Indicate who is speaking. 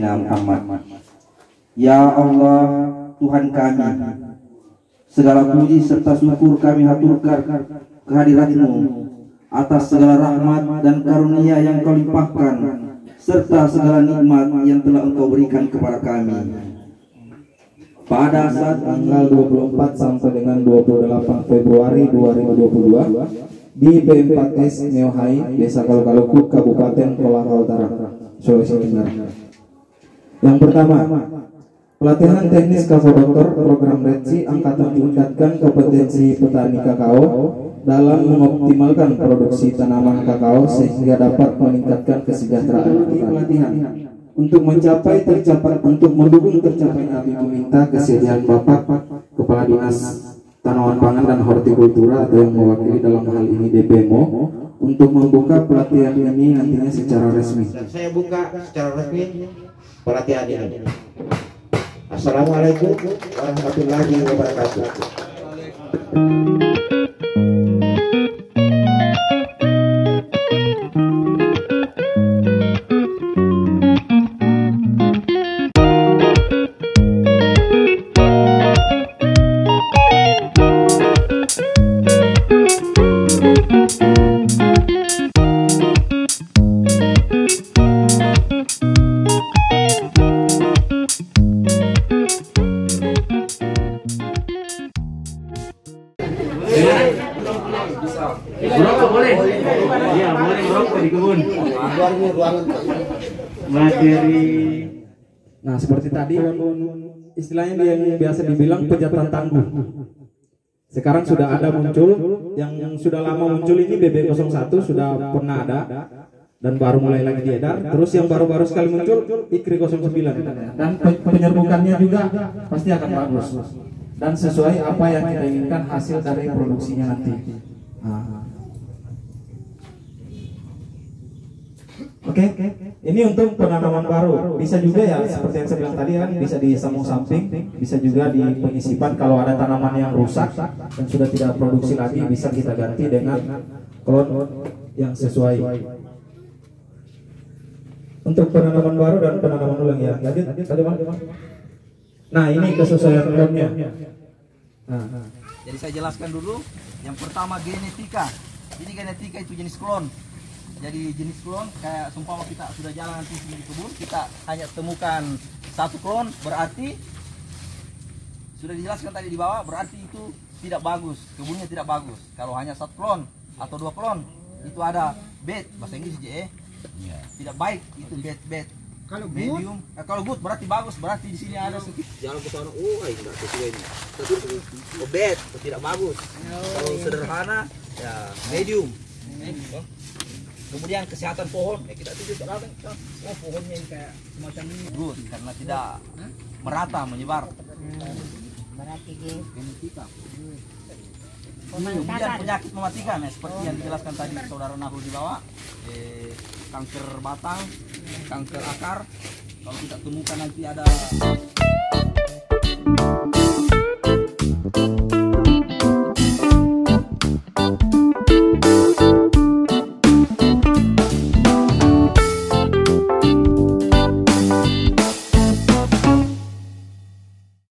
Speaker 1: sayyidina Muhammad. Ya Allah, Tuhan kami, segala puji serta syukur kami haturkan kehadiratmu atas segala rahmat dan karunia yang kau limpahkan serta segala nikmat yang telah engkau berikan kepada kami. Pada saat
Speaker 2: tanggal 24 sampai dengan 28 Februari 2022 di B4S Neohai, Desa Kalukaluku, Kabupaten Kolaka Utara, Sulawesi Tenggara. Yang pertama, pelatihan teknis kakao program REDSI angkatan meningkatkan kompetensi petani kakao dalam mengoptimalkan produksi tanaman kakao sehingga dapat meningkatkan kesejahteraan pelatihan. Untuk mencapai tercapai untuk mendukung tercapai kami meminta kesediaan Bapak Kepala Dinas Tanaman Pangan dan Hortikultura atau yang mewakili dalam hal ini DPMO untuk membuka pelatihan ini nantinya secara resmi.
Speaker 3: Saya buka secara resmi pelatihan ini. Assalamualaikum warahmatullahi wabarakatuh.
Speaker 4: Merokok boleh? Iya, boleh merokok di kebun. Materi
Speaker 2: Nah, seperti tadi istilahnya dia yang biasa dibilang pejatan tangguh. Sekarang sudah ada muncul yang, yang sudah lama muncul ini BB01 sudah pernah ada dan baru mulai lagi diedar. Terus yang baru-baru sekali muncul IKRI 09 dan pe- penyerbukannya juga pasti akan bagus dan sesuai apa yang kita inginkan hasil dari produksinya nanti. Oke, ini untuk penanaman baru. Bisa juga ya, seperti yang saya bilang tadi kan, bisa di sambung samping, bisa juga di penyisipan. Kalau ada tanaman yang rusak dan sudah tidak produksi lagi, bisa kita ganti dengan klon yang sesuai. Untuk penanaman baru dan penanaman ulang ya. Nah, ini kesesuaian klonnya. Nah,
Speaker 5: Jadi saya jelaskan dulu. Yang pertama genetika. Ini genetika itu jenis klon. Jadi jenis klon kayak seumpama kita sudah jalan nanti di kebun, kita hanya temukan satu klon berarti sudah dijelaskan tadi di bawah berarti itu tidak bagus, kebunnya tidak bagus. Kalau hanya satu klon atau dua klon itu ada bad bahasa Inggris JE. Tidak baik itu bad bad. Kalau medium, eh, kalau good berarti bagus, berarti di sini ada sedikit. Jangan ke sana, oh ini enggak sesuai ini. Tapi oh, bad, oh, tidak bagus. Kalau sederhana ya medium. Kemudian kesehatan pohon, ya kita tuju terang, oh pohonnya yang kayak semacam ini good karena tidak merata menyebar.
Speaker 6: berarti di
Speaker 5: Genetika. Kemudian penyakit mematikan ya seperti yang dijelaskan tadi saudara Nahru di bawah, eh, kanker batang, kanker akar. Kalau kita temukan nanti ada